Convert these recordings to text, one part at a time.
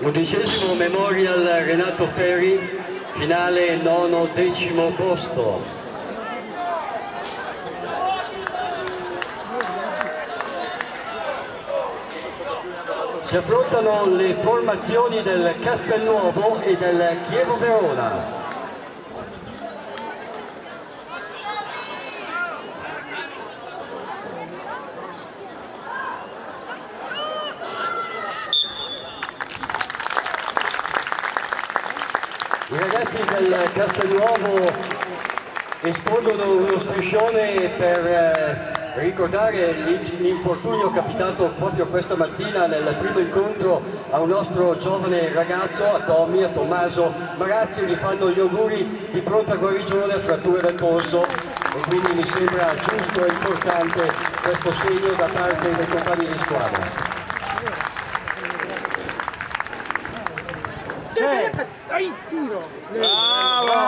Undicesimo Memorial Renato Ferri, finale nono decimo posto. Si affrontano le formazioni del Castelnuovo e del Chievo Verona. I ragazzi del Castelnuovo espongono uno striscione per eh, ricordare l'infortunio capitato proprio questa mattina nel primo incontro a un nostro giovane ragazzo, a Tommy, a Tommaso Marazzi, gli fanno gli auguri di pronta guarigione a fratture del polso e quindi mi sembra giusto e importante questo segno da parte dei compagni di squadra. Dai, tiro! Bravo!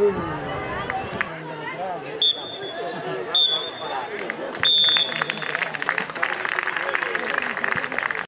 Mm-hmm.